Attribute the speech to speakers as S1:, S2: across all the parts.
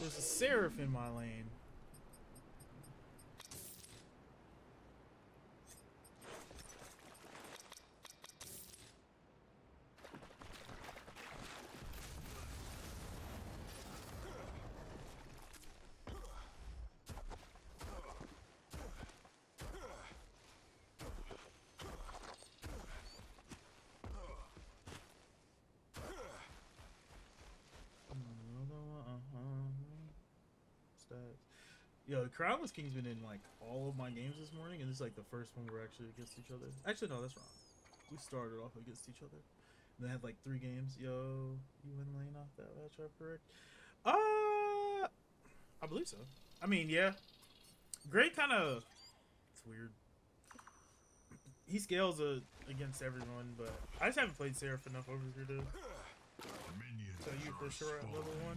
S1: There's a Seraph in my lane. Stats. Yo, Crownless King's been in like all of my games this morning, and this is like the first one we're actually against each other. Actually, no, that's wrong. We started off against each other. And they had like three games. Yo, you win lane off that matchup, correct? Uh, I believe so. I mean, yeah. Great kind of. It's weird. He scales uh, against everyone, but I just haven't played Seraph enough over here to tell you for sure at level one.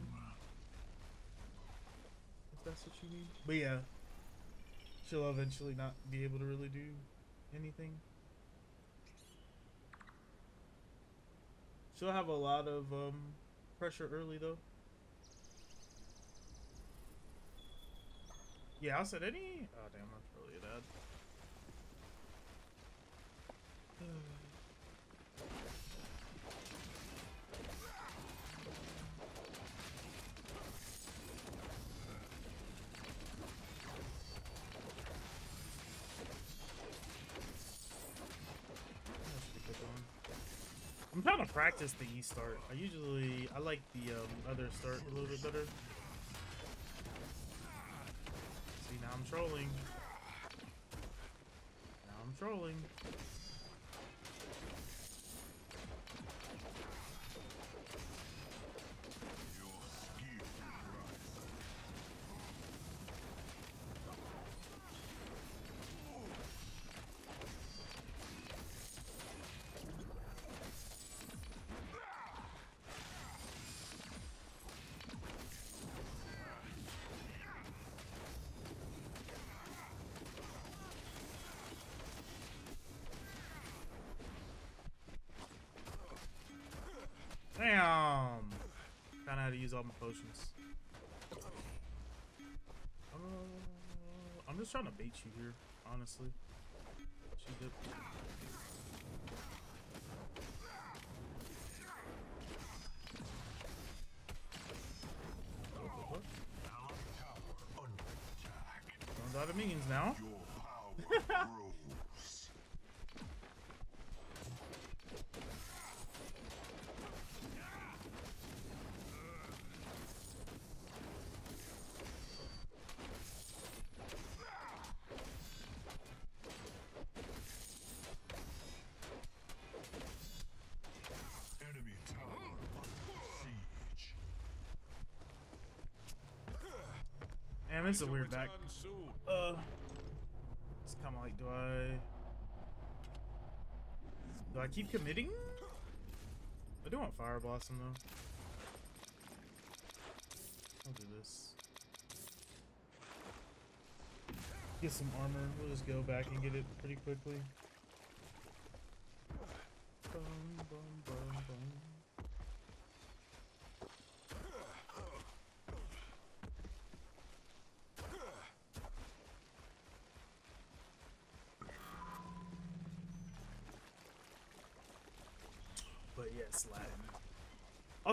S1: That's what you need. But yeah, she'll eventually not be able to really do anything. She'll have a lot of um, pressure early though. Yeah, I said any. Oh damn, that's really bad. practice the E start. I usually I like the um, other start a little bit better. See now I'm trolling. Now I'm trolling. Kinda had to use all my potions. Uh, I'm just trying to bait you here, honestly. She did. Runs out of minions now. This is a weird back. Uh, it's kind of like, do I, do I keep committing? I do want Fire Blossom though. I'll do this. Get some armor. We'll just go back and get it pretty quickly.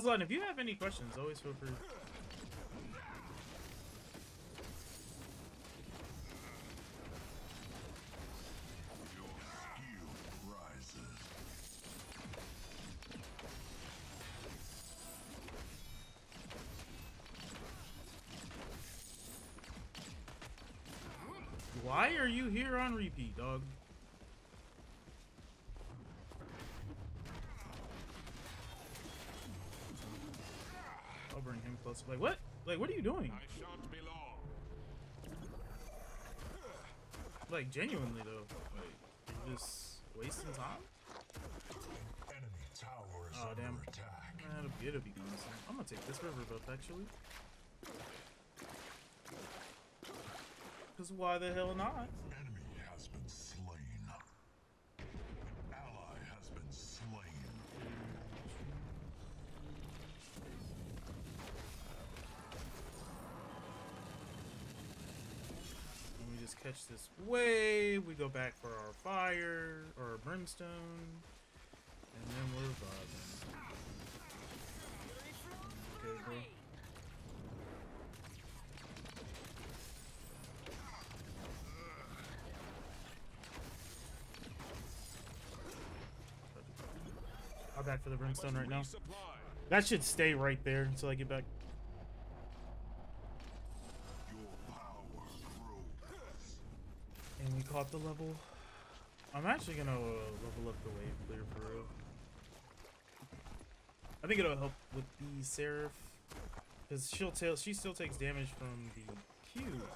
S1: Also, if you have any questions, always feel free. Why are you here on repeat, dog? I'll bring him close. Like, what? Like, what are you doing?
S2: I shan't be long.
S1: Like, genuinely, though. Like, you're just wasting time?
S3: Enemy tower is
S1: Oh, damn.
S3: attack.
S1: Man, it'll be, it'll be soon. I'm gonna take this river buff, actually. Because why the hell not?
S3: Enemy has been slain. An ally has been slain.
S1: Catch this wave. We go back for our fire or our brimstone, and then we're vibing. Okay, bro. I'm back for the brimstone right now. That should stay right there until I get back. The level. I'm actually gonna uh, level up the wave clear for real. I think it'll help with the Seraph. Because she'll tell she still takes damage from the cube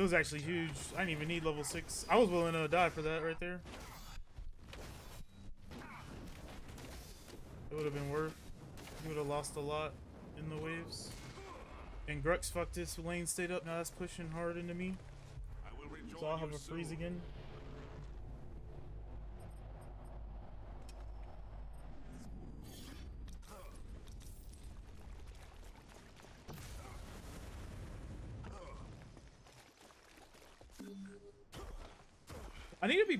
S1: It was actually huge. I didn't even need level 6. I was willing to die for that right there. It would have been worth. He would have lost a lot in the waves. And Grux fucked this lane stayed up. Now that's pushing hard into me.
S2: I
S1: So I'll have a freeze again.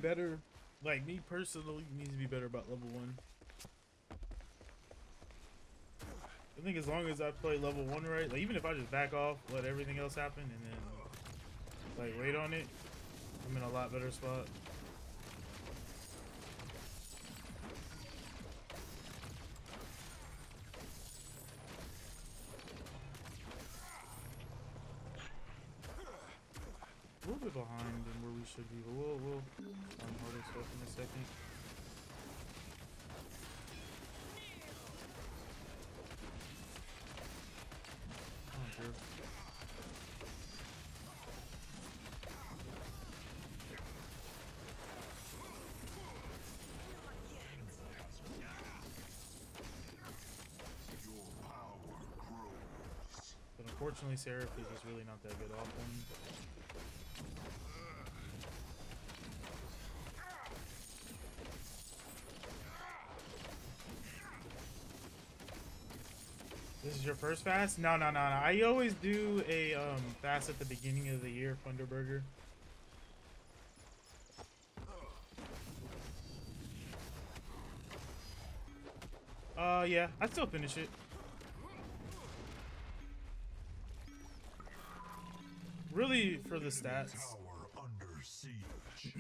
S1: Better. Like me personally, needs to be better about level one. I think as long as I play level one right, like even if I just back off, let everything else happen, and then like wait on it, I'm in a lot better spot. A little bit behind than where we should be, but we'll we'll find harder stuff in a second. Unfortunately, Seraph is just really not that good off one. Is your first fast? No, no, no, no. I always do a um, fast at the beginning of the year, Thunderburger. Uh, yeah, I still finish it. Really for the stats.
S3: Tower under siege.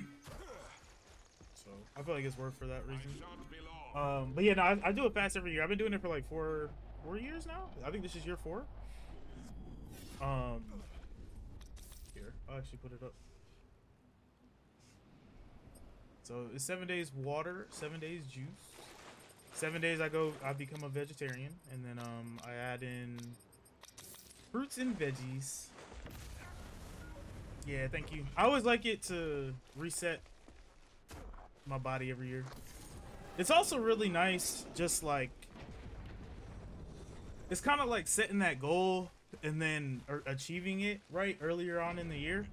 S1: So I feel like it's worth for that reason.
S2: shan't be long.
S1: Um, but yeah, no, I, I do it fast every year. I've been doing it for like four, four years now. I think this is year four. Um, here, I'll actually put it up. So it's seven days water, seven days juice, seven days I go, I become a vegetarian, and then um, I add in fruits and veggies. Yeah, thank you. I always like it to reset my body every year. It's also really nice, just like it's kind of like setting that goal and then achieving it right earlier on in the year.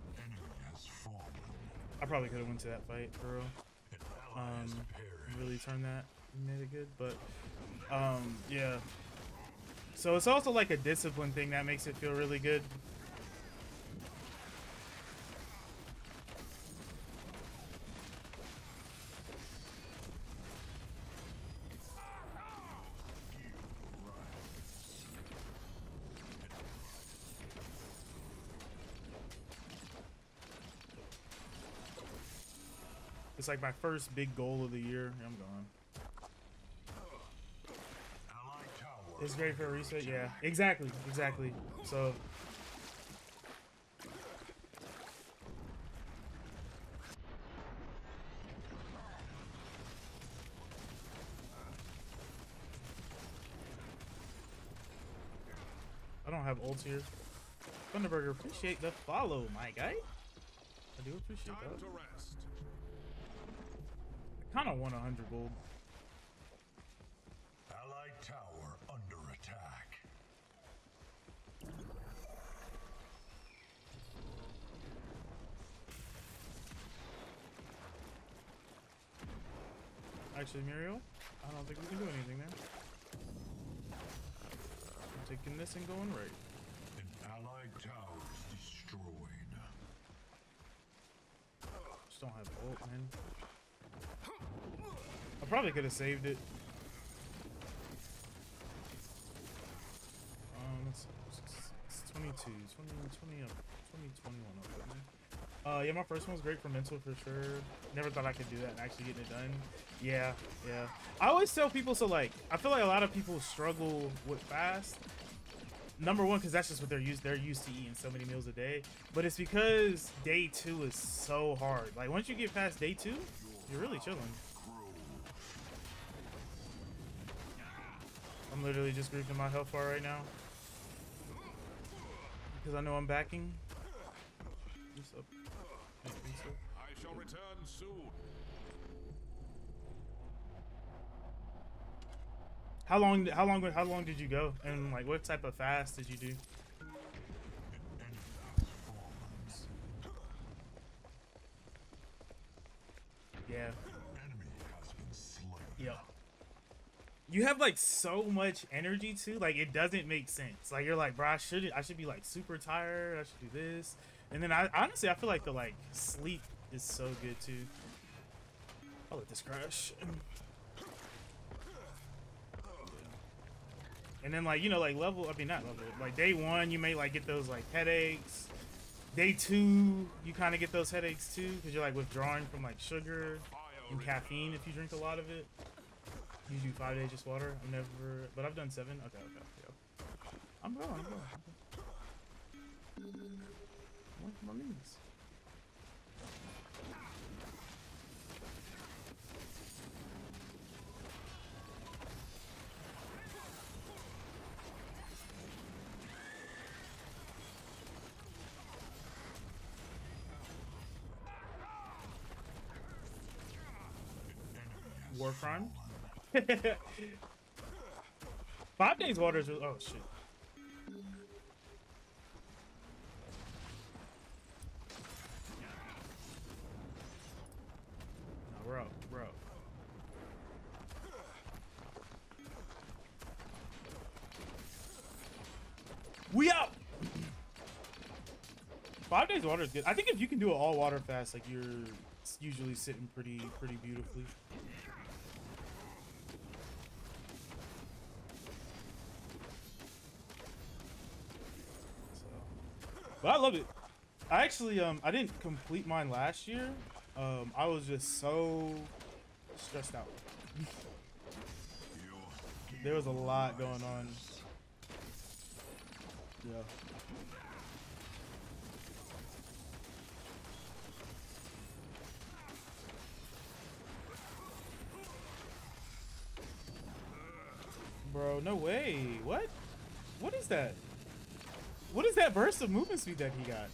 S1: I probably could have went to that fight
S3: has
S1: Um, really turned that made it good, but um, yeah. So it's also like a discipline thing that makes it feel really good. It's like my first big goal of the year. I'm gone. It's great for a reset. Yeah, exactly, exactly. So. I don't have ults here. Thunderburger, appreciate the follow, my guy. I do appreciate that.
S2: To rest.
S1: I kind of want 100 gold.
S3: Allied tower under attack.
S1: Actually, Muriel, I don't think we can do anything there. I'm taking this and going right.
S3: An allied tower is destroyed.
S1: Just don't have ult, man. Probably could have saved it. Um, let's. It's 22, 20, 20 up, 20, 21 up, man. Uh, yeah, my first one was great for mental for sure. Never thought I could do that and actually getting it done. Yeah, yeah. I always tell people, so like, I feel like a lot of people struggle with fast. Number one, because that's just what they're used. They're used to eating so many meals a day. But it's because day two is so hard. Like once you get past day two, you're really chilling. I'm literally just grouping my health bar right now because I know I'm backing. What's up? I think so.
S2: I shall return soon.
S1: How long? How long? How long did you go? And like, what type of fast did you do? Yeah.
S3: Enemy has been slain.
S1: Yep. You have like so much energy too. Like it doesn't make sense. Like you're like, bro, I should I should be like super tired. I should do this. And then I honestly I feel like the like sleep is so good too. I'll let this crash. And then like you know like level I mean not level like day one you may like get those like headaches. Day two you kind of get those headaches too because you're like withdrawing from like sugar and caffeine if you drink a lot of it. You do five days just water. I've never, but I've done seven. Okay, okay, yeah. I'm going. I'm going. For my knees. War crime. Five days water is. Oh shit. No, we're out. We out. Five days water is good. I think if you can do it all water fast, like you're usually sitting pretty pretty beautifully. But I love it. I actually um I didn't complete mine last year. Um I was just so stressed out. there was a lot going on. Yeah. Bro, no way. What? What is that? What is that burst of movement speed that he got?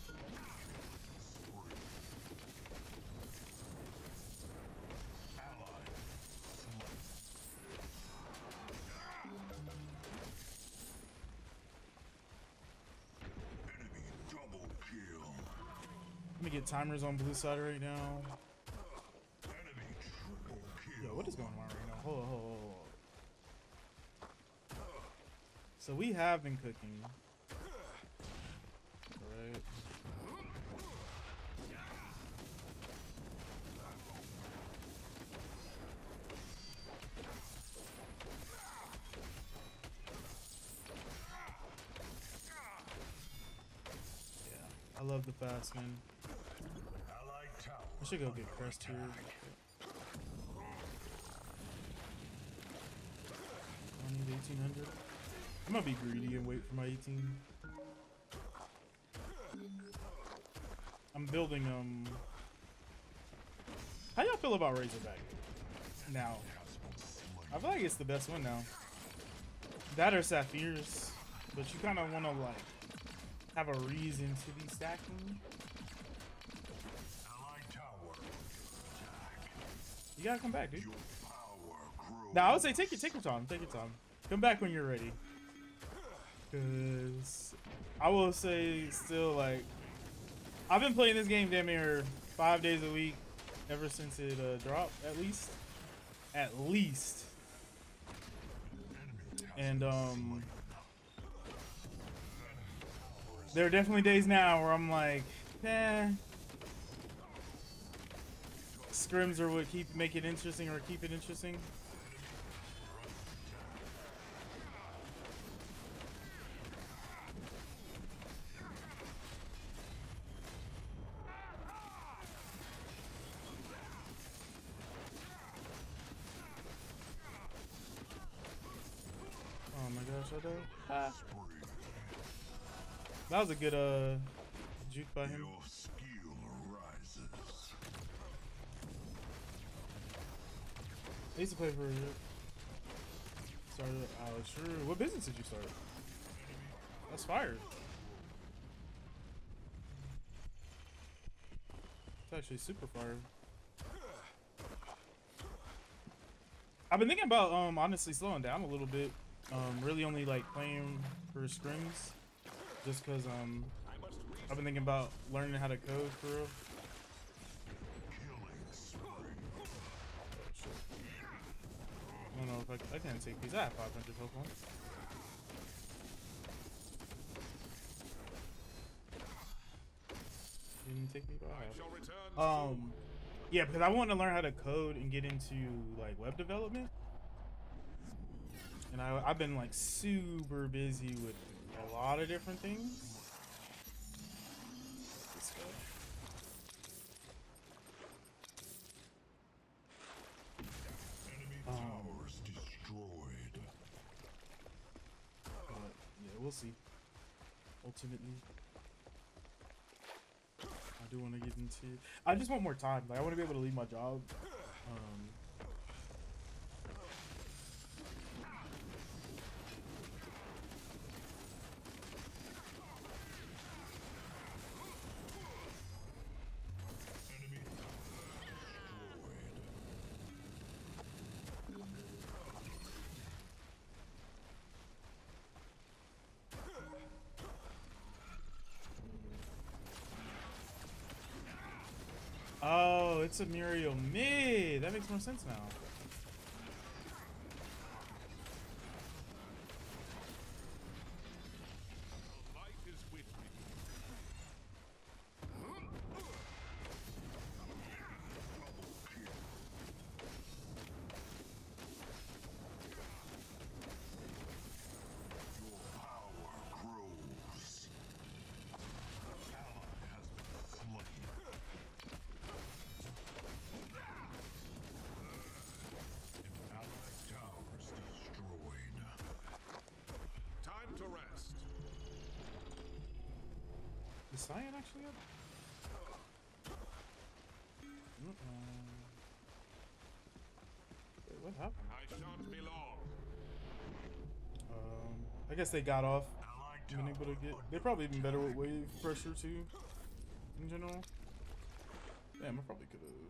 S1: Let me get timers on blue side right now. Yo, what is going on right now? Hold on, hold on, hold on. So we have been cooking. ass, man. I should go get pressed here. I need 1800. I'm gonna be greedy and wait for my 18. I'm building, um... How y'all feel about Razorback now? I feel like it's the best one now. That or Sapphire's, but you kind of want to, like, have a reason to be stacking.
S3: Tower.
S1: You gotta come back, dude.
S3: Your power grows.
S1: Now I would say take your take your time, take your time. Come back when you're ready. Cause I will say still like I've been playing this game damn near five days a week ever since it uh, dropped at least, at least. And um, there are definitely days now where I'm like, eh. Scrims are what keep make it interesting or keep it interesting. Oh my gosh, I don't. Ah. That was a good uh juke by him.
S3: Your skill rises.
S1: I used to play for started oh sure. What business did you start? That's fire. It's actually super fire. I've been thinking about um honestly slowing down a little bit. Um really only like playing for scrims. Just cause um I've been thinking about learning how to code for real. I don't know if I, I can take these. I have 500 health points. Didn't take me by Um, yeah, because I want to learn how to code and get into like web development. And I, I've been like super busy with a lot of different things. This guy.
S3: Enemy towers destroyed.
S1: Yeah, we'll see. Ultimately, I do want to get into. I just want more time. Like I want to be able to leave my job. Um,
S3: Enemy destroyed.
S1: oh, it's a Muriel mid. That makes more sense now. Cyan actually up? Mm-mm. Wait, what happened?
S2: I shan't be long.
S1: Um, I guess they got off. Been able to get. They're probably been better with wave pressure too. In general. Damn, I probably could have.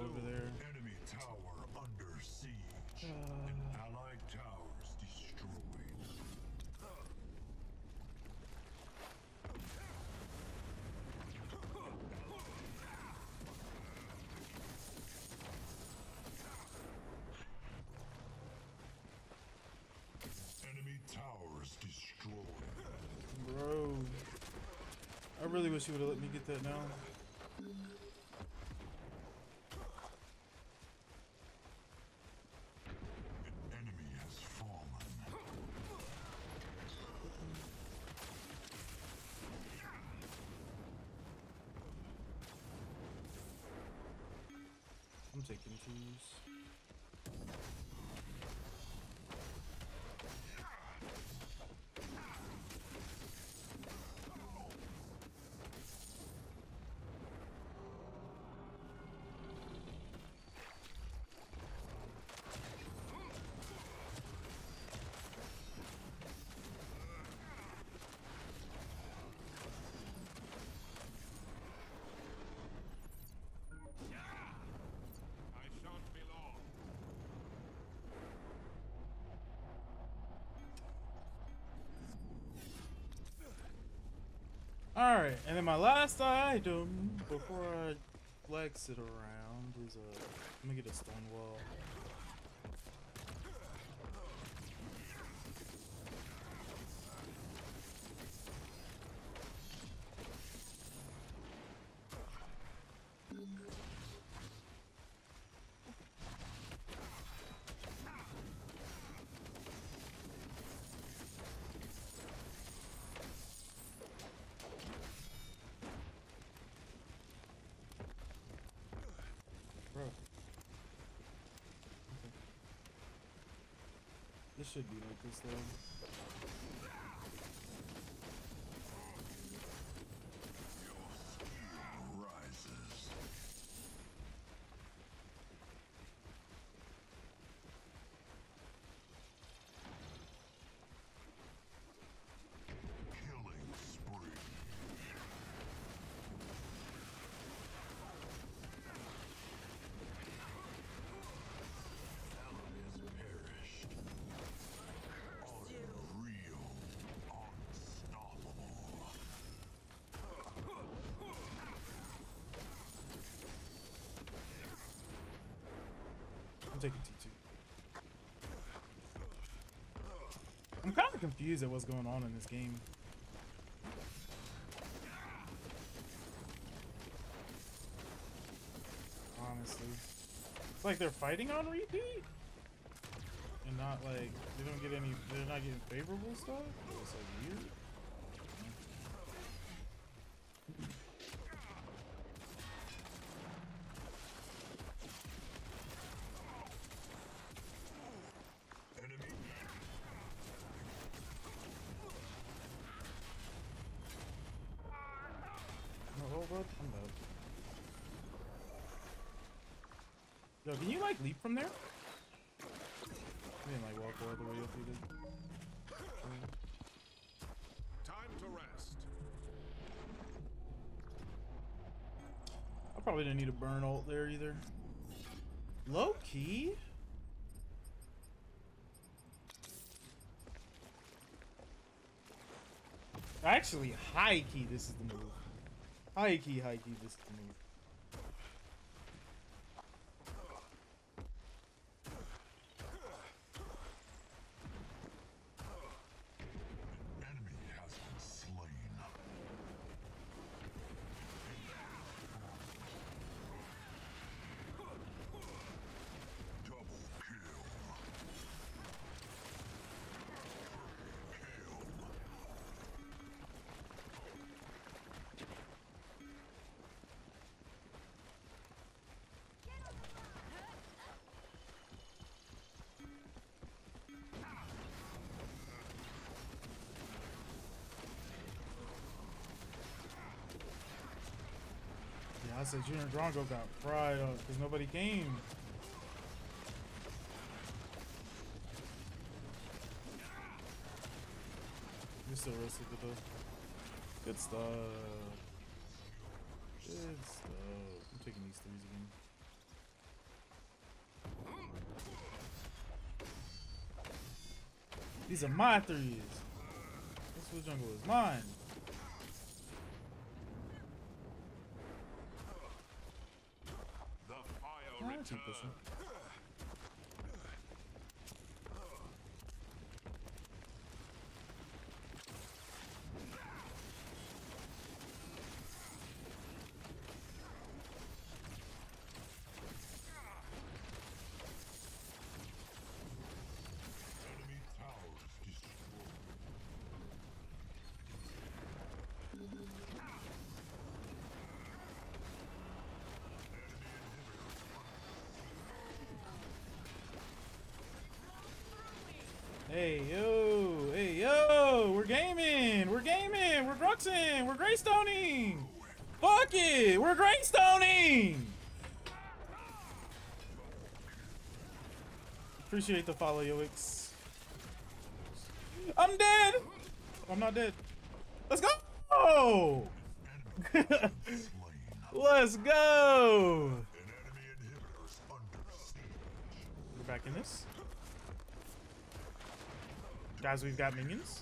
S1: over there. Enemy tower under siege. Uh.
S3: And allied towers destroyed. Enemy towers destroyed.
S1: Bro. I really wish you would have let me get that now. Alright, and then my last item before I flex it around is a. Let me get a stone wall. Bro. Okay. This should be like this though. I'm taking T2. I'm kind of confused at what's going on in this game. Honestly. It's like they're fighting on repeat? And not like, they don't get any, they're not getting favorable stuff? It's like weird.
S3: Enemy
S1: No, oh, what? I'm dead. Yo, can you like leap from there? I didn't like walk all the way up you did.
S2: Time to rest.
S1: I probably didn't need a burn ult there either. Low key? Actually, high key, this is the move. High key, high key, this is the move. Yeah, I said Junior Drongo got fried up because nobody came. You're still with the good stuff. Good stuff. I'm taking these threes again. These are my threes. This Blue Jungle is mine.
S2: The fire
S1: I'll take Hey yo, hey yo, we're gaming, we're gaming, we're Gruxing, we're Greystoning. Fuck it, we're Greystoning. Appreciate the follow, Yoix. I'm dead. I'm not dead. Let's go. Let's go.
S3: An enemy inhibitor's under siege.
S1: We're back in this. Guys, we've got minions.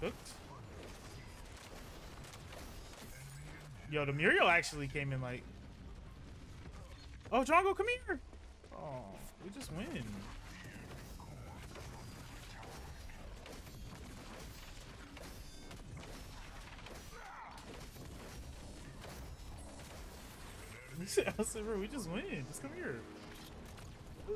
S1: Cooked. Yo, the Muriel actually came in like. Oh, Drongo, come here! Oh, we just win. We just win. Just come here. Me